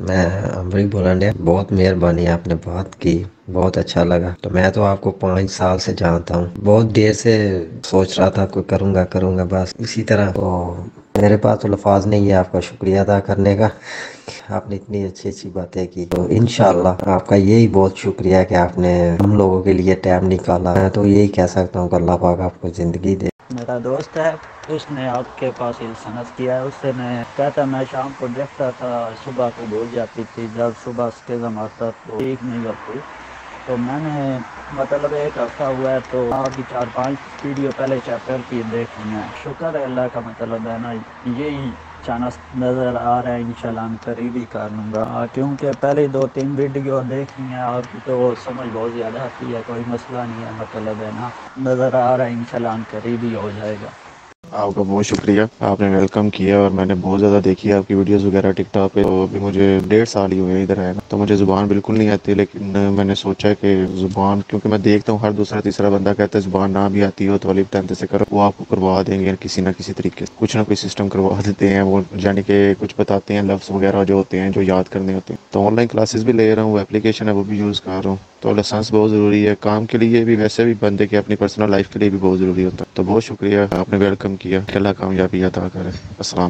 मैं अमरी बुलंडिया बहुत मेहरबानी आपने बात की, बहुत अच्छा लगा। तो मैं तो आपको पाँच साल से जानता हूँ। बहुत देर से सोच रहा था कोई करूँगा करूँगा, बस इसी तरह। तो मेरे पास तो लफाज नहीं है आपका शुक्रिया अदा करने का। आपने इतनी अच्छी अच्छी बातें की। तो इन आपका यही बहुत शुक्रिया कि आपने हम लोगों के लिए टाइम निकाला। मैं तो यही कह सकता हूँ अल्लाह पाक आपको ज़िंदगी दे। मेरा दोस्त है। उसने आपके पास सनत किया है। उससे मैं कहता, मैं शाम को देखता था, सुबह को भूल जाती थी। जब सुबह स्टेजम आता तो ठीक नहीं करती तो मैंने मतलब एक हफ़्ता हुआ है तो आपकी चार पाँच वीडियो पहले चैप्टर की देखी है शुक्र है, अल्लाह का मतलब है ना, यही चानस नज़र आ रहा है। इंशाल्लाह मैं करीबी कर लूँगा। क्योंकि पहले दो तीन वीडियो देखी है आपकी तो समझ बहुत ज़्यादा आती है, कोई मसला नहीं है मतलब है ना, नज़र आ रहा है, इंशाल्लाह करीबी हो जाएगा। आपका बहुत शुक्रिया, आपने वेलकम किया और मैंने बहुत ज़्यादा देखी है आपकी वीडियोस वगैरह टिकटॉक पे तो अभी मुझे डेढ़ साल ही हुए इधर है तो मुझे ज़ुबान बिल्कुल नहीं आती, लेकिन मैंने सोचा कि ज़ुबान, क्योंकि मैं देखता हूँ हर दूसरा तीसरा बंदा कहता है, ज़ुबान ना भी आती हो तो अली तंत से करो, वो आपको करवा देंगे किसी ना किसी तरीके से, कुछ ना कुछ सिस्टम करवा देते हैं, वो यानी कि कुछ बताते हैं लफ्स वगैरह जो होते हैं, जो याद करने होते हैं। तो ऑनलाइन क्लासेस भी ले रहा हूँ एप्लीकेशन है, वो भी यूज़ कर रहा हूँ तो लाइसेंस बहुत ज़रूरी है, काम के लिए भी, वैसे भी बंदे के अपनी पर्सनल लाइफ के लिए भी बहुत ज़रूरी होता है। तो बहुत शुक्रिया, आपने वेलकम किया। अल्लाह कामयाबी अदा करें। असल